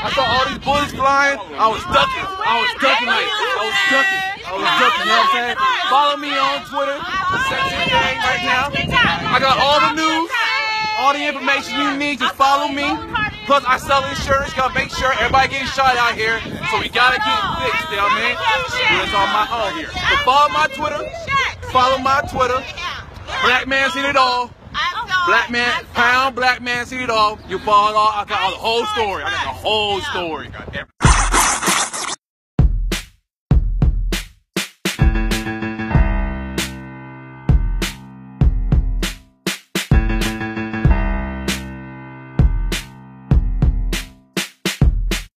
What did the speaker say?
I saw all these bullets flying. I was ducking. I was ducking like I was ducking. I was ducking. You know what I'm saying? Follow me on Twitter, right now. I got all the news, all the information you need. Just follow me. Plus, I sell insurance. Gotta make sure everybody getting shot out here. So we gotta get fixed, you know what I mean? It's on my own here. So follow my Twitter. Follow my Twitter. Black man seen it all. Black man, pound, black man see it all. You follow all. I got all the whole story. I got the whole story.